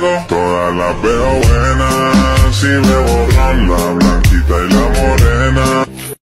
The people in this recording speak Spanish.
Todas las veo buenas si bebo ron, bla, bla